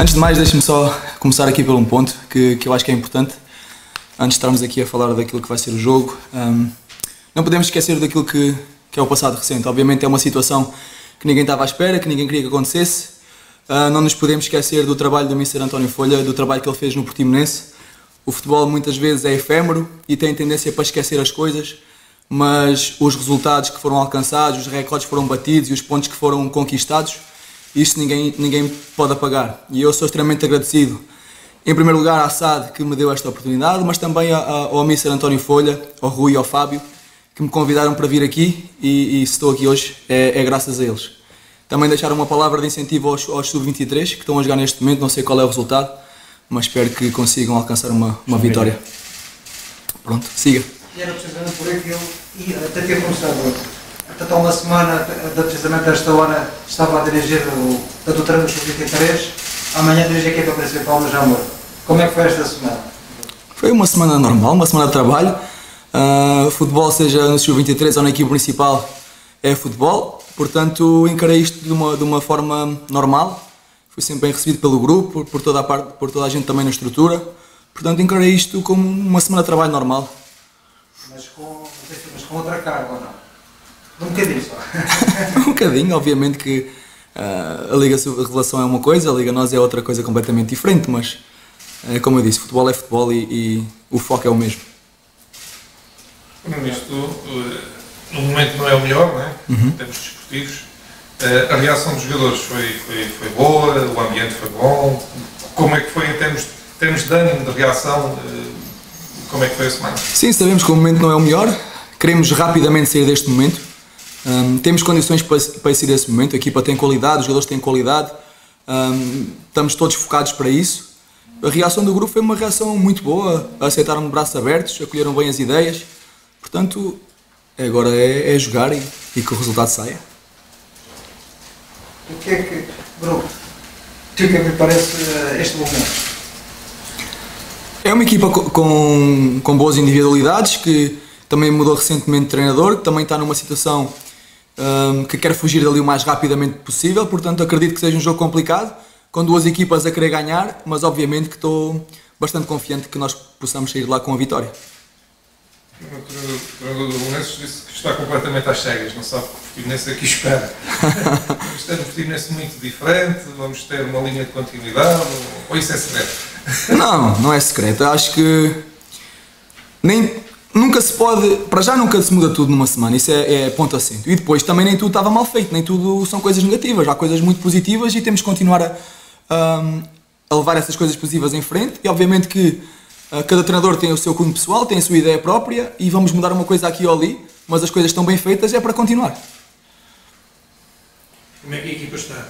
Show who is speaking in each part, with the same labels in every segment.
Speaker 1: Antes de mais, deixe-me só começar aqui por um ponto que, que eu acho que é importante. Antes de estarmos aqui a falar daquilo que vai ser o jogo, um, não podemos esquecer daquilo que, que é o passado recente. Obviamente é uma situação que ninguém estava à espera, que ninguém queria que acontecesse. Uh, não nos podemos esquecer do trabalho do Mr. António Folha, do trabalho que ele fez no Portimonense. O futebol muitas vezes é efêmero e tem tendência para esquecer as coisas, mas os resultados que foram alcançados, os recordes que foram batidos e os pontos que foram conquistados, isso ninguém, ninguém pode apagar. E eu sou extremamente agradecido, em primeiro lugar, à SAD que me deu esta oportunidade, mas também ao Mr. António Folha, ao Rui e ao Fábio, que me convidaram para vir aqui e, e se estou aqui hoje é, é, graças a eles. Também deixaram uma palavra de incentivo aos, aos sub-23 que estão a jogar neste momento, não sei qual é o resultado, mas espero que consigam alcançar uma, uma vitória. Pronto, siga.
Speaker 2: E era precisamente por aí que eu ia até ter começado. Até há uma semana, precisamente a esta hora, estava a dirigir o, o treino sub-23, amanhã dirigir a equipa principal no Jamor. Como é que foi esta semana?
Speaker 1: Foi uma semana normal, uma semana de trabalho. Uh, futebol, seja no sub-23 ou na equipe principal, é futebol. Portanto, encarei isto de uma, de uma forma normal fui sempre bem recebido pelo grupo, por, por, toda a parte, por toda a gente também na estrutura. Portanto, encarei isto como uma semana de trabalho normal.
Speaker 2: Mas com, mas com outra carga ou não? Um bocadinho só.
Speaker 1: um bocadinho, obviamente que uh, a Liga Revelação é uma coisa, a Liga Nós é outra coisa completamente diferente, mas é como eu disse, futebol é futebol e, e o foco é o mesmo.
Speaker 3: Isto, uh, no momento não é o melhor, não é? Uhum. Em termos desportivos, a reação dos jogadores foi, foi, foi boa, o ambiente foi bom. Como é que foi em termos, termos de ânimo, de reação? Como é que foi a semana?
Speaker 1: Sim, sabemos que o momento não é o melhor. Queremos rapidamente sair deste momento. Um, temos condições para, para sair desse momento. A equipa tem qualidade, os jogadores têm qualidade. Um, estamos todos focados para isso. A reação do grupo foi uma reação muito boa. Aceitaram de braços abertos, acolheram bem as ideias. Portanto, agora é, é jogar e, e que o resultado saia.
Speaker 2: O que é que, Bruno, o que é que parece eh, este momento?
Speaker 1: É uma equipa com, com boas individualidades que também mudou recentemente de treinador, que também está numa situação um, que quer fugir dali o mais rapidamente possível, portanto acredito que seja um jogo complicado, com duas equipas a querer ganhar, mas obviamente que estou bastante confiante que nós possamos sair lá com a vitória.
Speaker 3: O treinador do disse que está completamente às cegas, não sabe o que o Portimonense aqui espera. vamos ter um Portimonense muito diferente, vamos ter uma linha de continuidade, ou isso é secreto?
Speaker 1: Não, não é secreto. Acho que nem, nunca se pode, para já nunca se muda tudo numa semana, isso é, é ponto assento. E depois também nem tudo estava mal feito, nem tudo são coisas negativas, há coisas muito positivas e temos que continuar a, a, a levar essas coisas positivas em frente e obviamente que ah, cada treinador tem o seu cunho pessoal, tem a sua ideia própria e vamos mudar uma coisa aqui ou ali, mas as coisas estão bem feitas, é para continuar.
Speaker 4: Como é que a equipa está?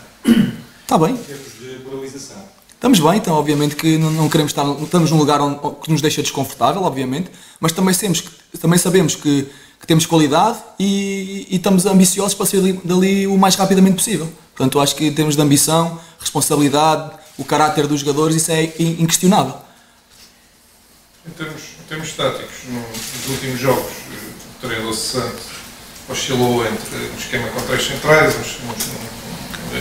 Speaker 1: Está bem.
Speaker 4: Em termos de moralização.
Speaker 1: Estamos bem, então obviamente que não, queremos estar, estamos num lugar onde, que nos deixa desconfortável, obviamente, mas também também sabemos que, que temos qualidade e, e, estamos ambiciosos para sair dali o mais rapidamente possível. Portanto, acho que em termos de ambição, responsabilidade, o caráter dos jogadores, isso é inquestionável.
Speaker 3: Em termos, em termos táticos, nos últimos jogos, o treinador Santo oscilou entre um esquema com três centrais, um, um,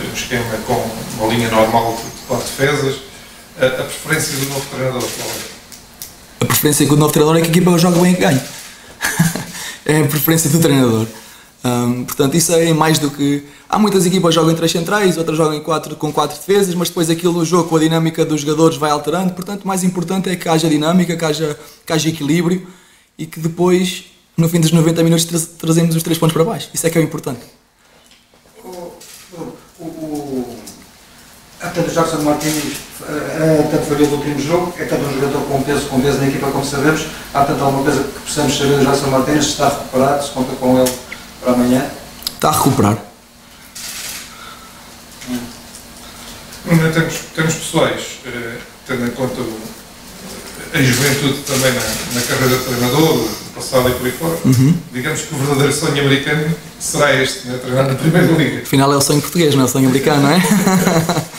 Speaker 3: um esquema com uma linha normal de quatro defesas. A, a, preferência do novo treinador qual é?
Speaker 1: A preferência do novo treinador é que a equipa joga bem e ganhe. é a preferência do treinador. Um, portanto, isso é mais do que. Há muitas equipas que jogam em três centrais, outras jogam em quatro, com quatro defesas, mas depois aquilo no jogo, a dinâmica dos jogadores, vai alterando. Portanto, o mais importante é que haja dinâmica, que haja, que haja equilíbrio e que depois, no fim dos 90 minutos, tra trazemos os três pontos para baixo. Isso é que é o importante.
Speaker 2: O, o, o, até o Jackson Martins, tanto foi o último jogo, é tanto um jogador com peso, com peso na equipa, como sabemos. Há tanto alguma coisa que possamos saber do Jackson Martins, se está recuperado, se conta com ele para amanhã?
Speaker 1: Está a recuperar.
Speaker 3: Hum. Em termos, termos pessoais, eh, tendo em conta o, a juventude também na, na carreira de treinador, passado e por aí fora, uhum. digamos que o verdadeiro sonho americano será este, né, treinar na Primeira Liga.
Speaker 1: Afinal é o sonho português, não é o sonho americano, não é?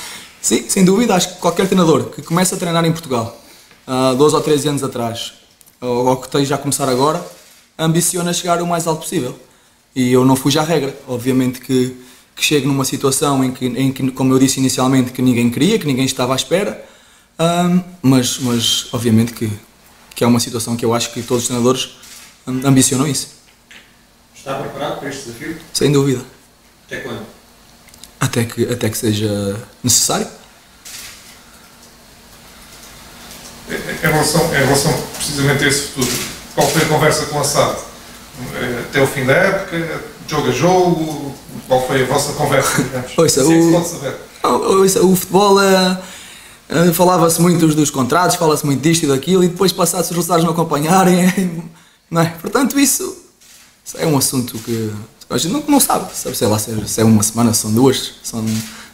Speaker 1: Sim, sem dúvida, acho que qualquer treinador que começa a treinar em Portugal, há uh, 12 ou 13 anos atrás, ou, ou que esteja a começar agora, ambiciona chegar o mais alto possível e eu não fujo à regra. Obviamente que, que chegue numa situação em que, em que, como eu disse inicialmente, que ninguém queria, que ninguém estava à espera, um, mas, mas obviamente que, que é uma situação que eu acho que todos os treinadores um, ambicionam isso.
Speaker 4: Está preparado para este desafio?
Speaker 1: Sem dúvida.
Speaker 4: Até quando?
Speaker 1: Até que, até que seja necessário.
Speaker 3: Em relação, em relação precisamente a esse futuro, qual foi a conversa com a SAD? Eh, Até o fim da época, jogo a jogo, qual foi a vossa conversa, digamos?
Speaker 1: Ouça,
Speaker 3: é que
Speaker 1: o-
Speaker 3: pode saber.
Speaker 1: Ouça, O futebol eh, falava-se muito dos, dos contratos, fala-se muito disto e daquilo, e depois passados os resultados não acompanharem, não é? Portanto, isso, isso é um assunto que a gente não, não sabe, sabe, sei lá, se é, se é uma semana, se são duas, são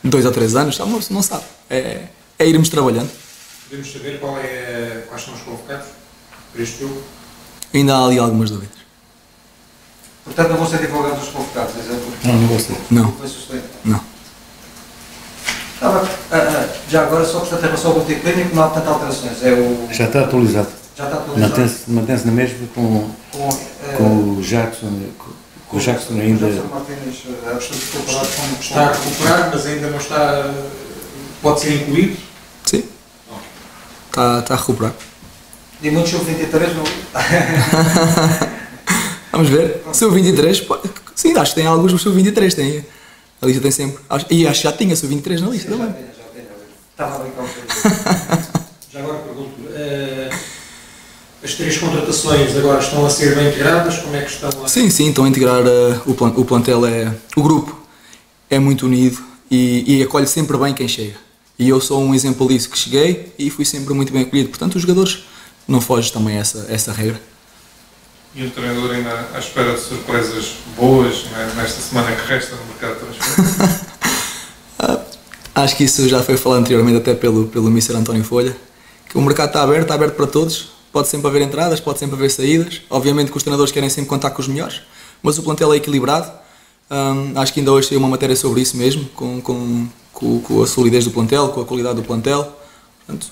Speaker 1: dois ou três anos, sabe, não sabe. É, é irmos trabalhando.
Speaker 4: Podemos saber qual é, quais são os convocados para este jogo?
Speaker 1: Ainda há ali algumas dúvidas.
Speaker 2: Portanto, não vão ser divulgados os convocados, exemplo.
Speaker 5: Não, não vou ser.
Speaker 1: Não, não.
Speaker 2: Tá bem. Ah, ah, já agora, só portanto, em relação ao botico clínico, não há tantas alterações. É o,
Speaker 5: Já está atualizado.
Speaker 2: já está atualizado.
Speaker 5: Mantém-se mantém na mesma com,
Speaker 2: com, eh,
Speaker 5: com o Jackson. Com o Jackson ainda.
Speaker 2: Jackson Martínez, eh, a questão de preparado como
Speaker 4: Está a recuperar, mas ainda não está. pode ser incluído?
Speaker 1: Sim. Está, está a recuperar.
Speaker 2: E muito sub-23 não.
Speaker 1: Vamos ver. Sub-23, pode- sim, acho que tem alguns do Sub-23, tem. A lista tem sempre. Acho- E acho que já tinha Sub-23 na lista
Speaker 2: Já
Speaker 1: também.
Speaker 2: tenho, já tenho. já tenho. Estava a brincar um bocadinho.
Speaker 4: Já agora pergunto. eh, as três contratações agora estão a ser bem integradas? Como é que estão a.
Speaker 1: Sim, sim, estão a integrar uh, o, plan- o plantel, é, o grupo é muito unido e, e acolhe sempre bem quem chega. E eu sou um exemplo disso, que cheguei e fui sempre muito bem acolhido. Portanto, os jogadores não fogem também a essa, essa regra.
Speaker 3: E o treinador ainda à espera de surpresas boas né, nesta semana que resta no mercado de transferência.
Speaker 1: Acho que isso já foi falado anteriormente até pelo, pelo Mr. António Folha, que o mercado está aberto, está aberto para todos, pode sempre haver entradas, pode sempre haver saídas. Obviamente que os treinadores querem sempre contar com os melhores, mas o plantel é equilibrado. Acho que ainda hoje saiu uma matéria sobre isso mesmo, com, com, com, com a solidez do plantel, com a qualidade do plantel. Portanto,